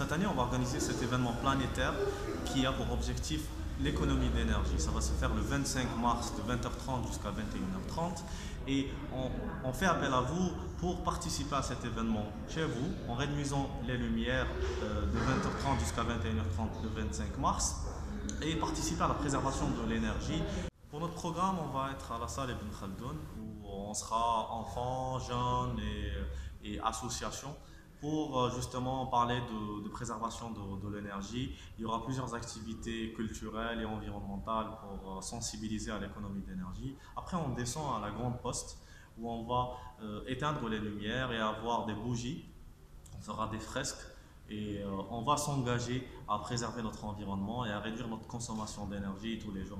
Cette année, on va organiser cet événement planétaire qui a pour objectif l'économie d'énergie. Ça va se faire le 25 mars de 20h30 jusqu'à 21h30 et on, fait appel à vous pour participer à cet événement chez vous en réduisant les lumières euh, de 20h30 jusqu'à 21h30 le 25 mars et participer à la préservation de l'énergie. Pour notre programme, on va être à la salle Ibn Khaldoun où on sera enfants, jeunes et, et associations pour euh, justement parler de, préservation de, l'énergie. Il y aura plusieurs activités culturelles et environnementales pour euh, sensibiliser à l'économie d'énergie. Après, on descend à la grande poste où on va euh, éteindre les lumières et avoir des bougies. On fera des fresques et on va s'engager à préserver notre environnement et à réduire notre consommation d'énergie tous les jours.